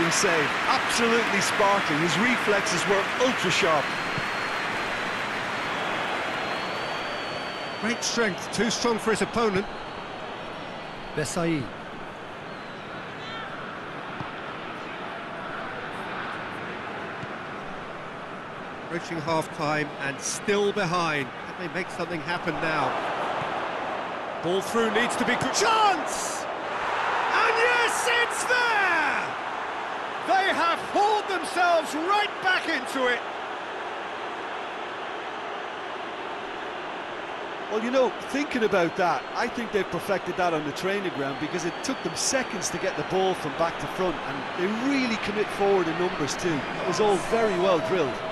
sparkling save, absolutely sparkling. His reflexes were ultra sharp. Great strength, too strong for his opponent. Besai. Approaching half-time and still behind. Can they make something happen now? Ball through needs to be good. Chance! And yes, it's there! They have hauled themselves right back into it. Well, you know, thinking about that, I think they perfected that on the training ground because it took them seconds to get the ball from back to front and they really commit forward in numbers too. It was all very well drilled.